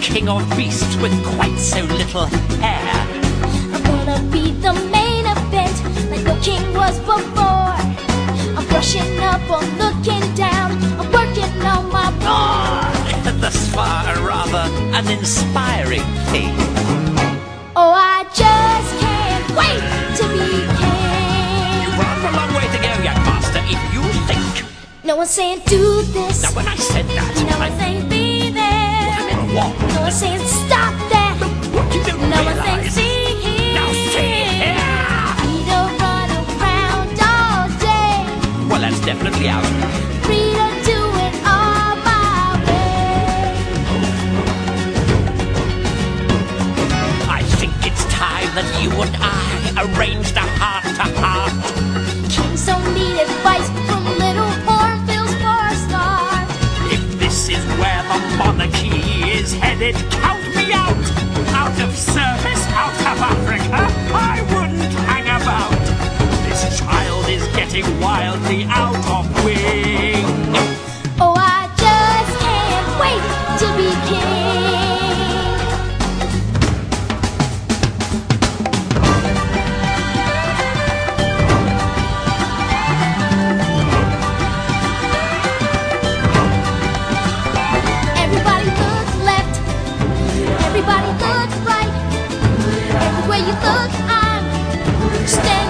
never seen a king or beast with quite so little hair. I'm gonna be the main event like no king was before. I'm brushing up or looking down. I'm working on my roar. Thus far, a rather uninspiring thing. Oh, I just can't wait to be king. You've rather a long way to go, young master, if you think. No one's saying do this. Now, when I said one's saying stop that. What you don't No one's saying realize. see here. Now see here. Run around all day. Well, that's definitely out. Do it all my way. I think it's time that you and I arranged a is headed, Everybody look right. Everywhere you look, I'm standing.